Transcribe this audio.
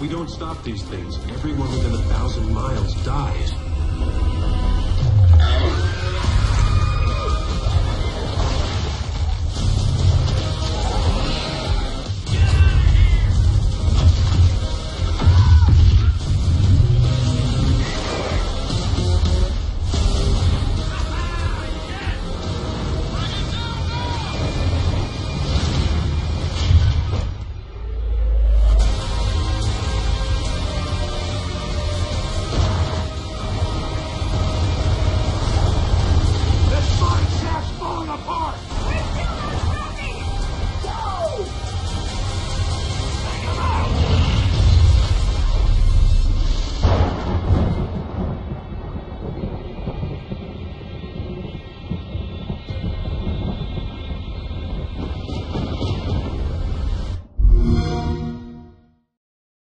We don't stop these things. Everyone within a thousand miles dies.